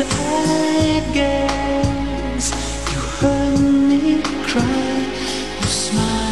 I guess you heard me cry, you smiled.